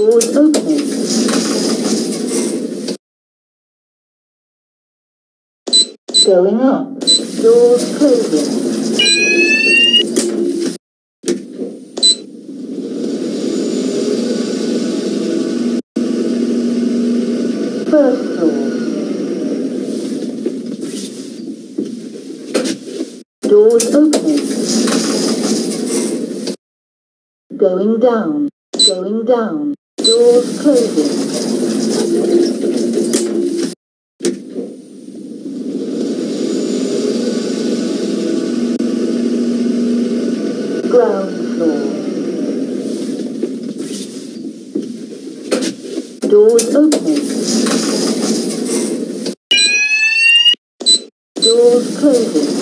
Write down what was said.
Doors opening. Going up. Doors closing. First floor. Doors opening. Going down. Going down. Doors closing. ground floor. Doors opening. Doors closing.